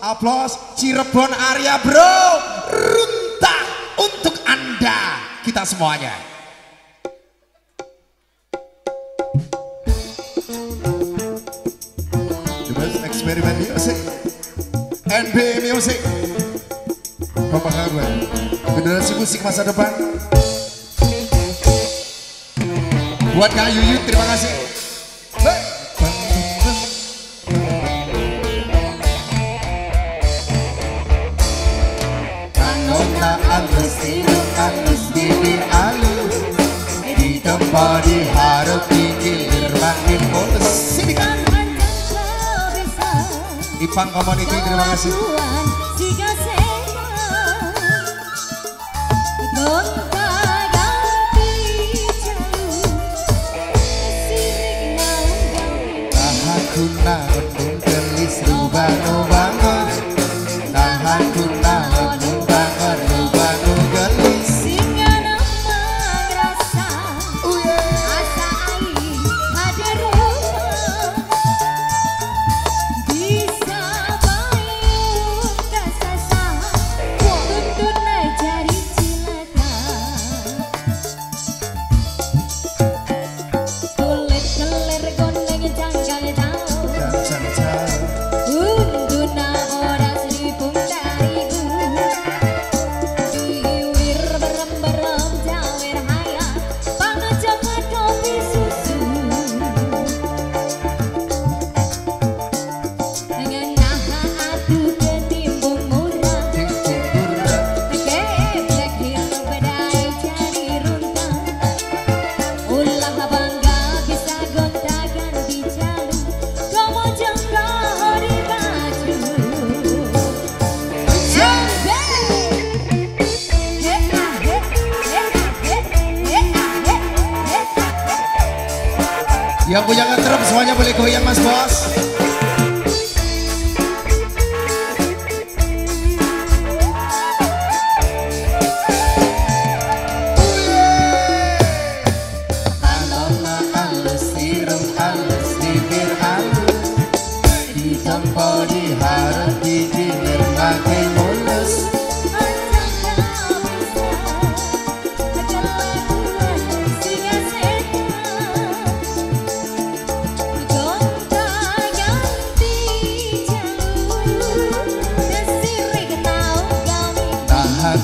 Aplos Cirebon Arya Bro. Runtah untuk Anda. Kita semuanya. The best experiment music NB Music. Bapak kabar Generasi musik masa depan. Buat Kak Yuyut terima kasih alus Di tempat diharap digilir makin mulus Sini kan Ipang Community terima kasih Yang punya ngetrem semuanya boleh goyang mas bos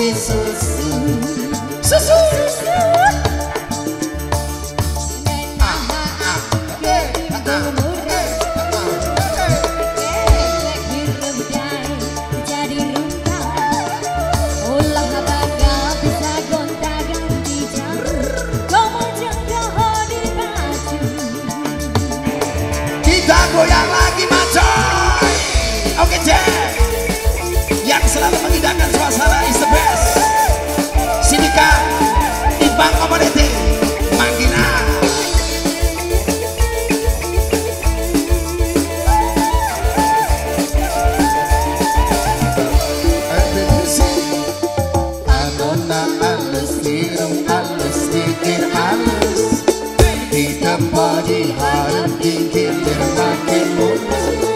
kopi susu. Susu. Kita goyang lagi macoy Di tempat diharap digilir makin mulus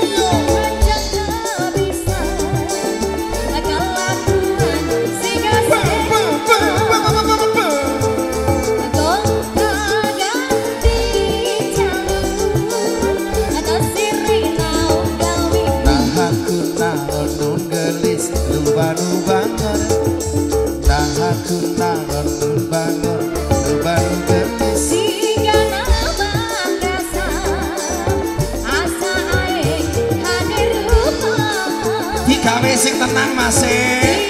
gawe sing tenang masih eh.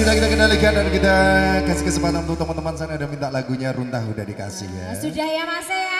sudah kita kendalikan dan kita kasih kesempatan untuk teman-teman sana ada minta lagunya Runtah udah dikasih ya. Oh, sudah ya Mas ya.